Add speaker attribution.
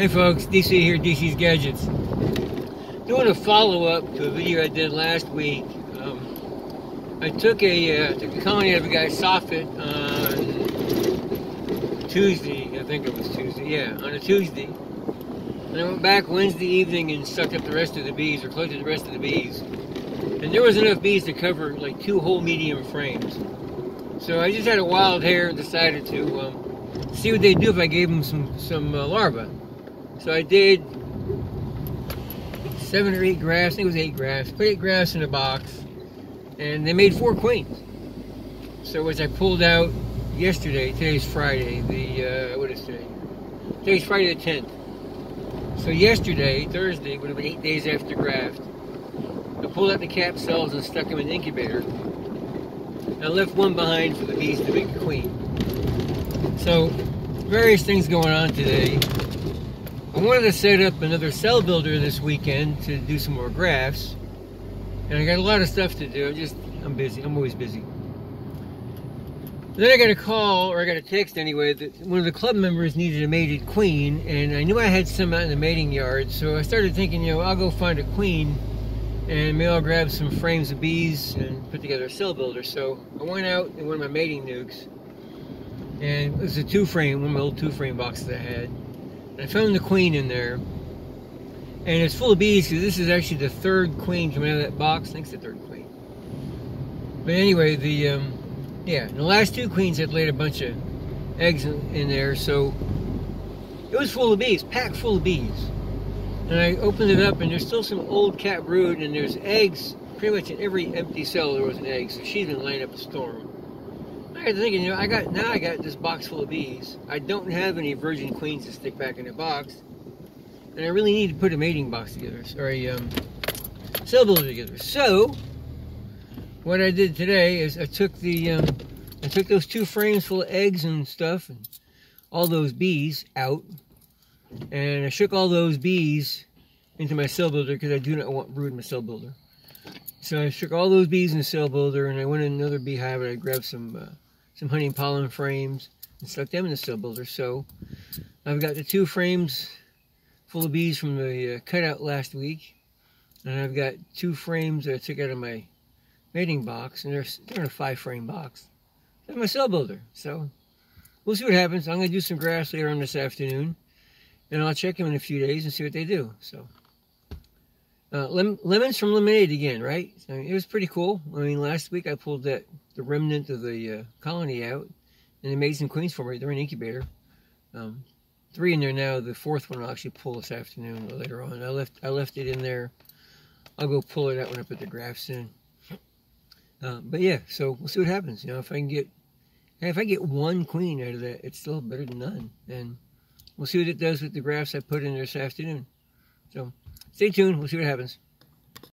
Speaker 1: Hey folks, DC here, DC's Gadgets. Doing a follow-up to a video I did last week. Um, I took a, uh, took a colony of a guy soffit on Tuesday, I think it was Tuesday, yeah, on a Tuesday. And I went back Wednesday evening and sucked up the rest of the bees, or collected the rest of the bees. And there was enough bees to cover like two whole medium frames. So I just had a wild hair and decided to um, see what they'd do if I gave them some, some uh, larvae. So I did seven or eight grafts, I think it was eight grafts, put eight grafts in a box, and they made four queens. So as I pulled out yesterday, today's Friday, the, uh, what is today? Today's Friday the 10th. So yesterday, Thursday, would have been eight days after graft, I pulled out the cap cells and stuck them in the incubator. I left one behind for the bees to make a queen. So, various things going on today. I wanted to set up another cell builder this weekend to do some more grafts. And I got a lot of stuff to do. I'm Just I'm busy. I'm always busy. Then I got a call, or I got a text anyway, that one of the club members needed a mated queen, and I knew I had some out in the mating yard, so I started thinking, you know, I'll go find a queen, and maybe I'll grab some frames of bees and put together a cell builder. So I went out in one of my mating nucs, and it was a two frame, one of my old two frame boxes I had. I found the queen in there. And it's full of bees because this is actually the third queen coming out of that box. I think it's the third queen. But anyway, the um, yeah, the last two queens had laid a bunch of eggs in, in there, so it was full of bees, packed full of bees. And I opened it up, and there's still some old capped brood, and there's eggs. Pretty much in every empty cell there was an egg, so she's been laying up a storm. I got thinking, you know, I got now I got this box full of bees. I don't have any virgin queens to stick back in the box, and I really need to put a mating box together, or a um, cell builder together. So, what I did today is I took the um, I took those two frames full of eggs and stuff, and all those bees out, and I shook all those bees into my cell builder because I do not want brood in my cell builder. So I shook all those bees in the cell builder, and I went in another beehive and I grabbed some. Uh, some honey and pollen frames and stuck them in the cell builder. So I've got the two frames full of bees from the uh, cutout last week. And I've got two frames that I took out of my mating box. And they're, they're in a five frame box. That's my cell builder. So we'll see what happens. I'm going to do some grafts later on this afternoon. And I'll check them in a few days and see what they do. So uh, lem lemons from lemonade again, right? I mean, it was pretty cool. I mean, last week I pulled that the remnant of the uh, colony out, and they made some queens for me. They're in incubator. Um, three in there now. The fourth one I'll actually pull this afternoon or later on. I left I left it in there. I'll go pull it out when I put the grafts in. Uh, but yeah, so we'll see what happens. You know, if I can get if I get one queen out of that, it's still better than none. And we'll see what it does with the grafts I put in there this afternoon. So stay tuned. We'll see what happens.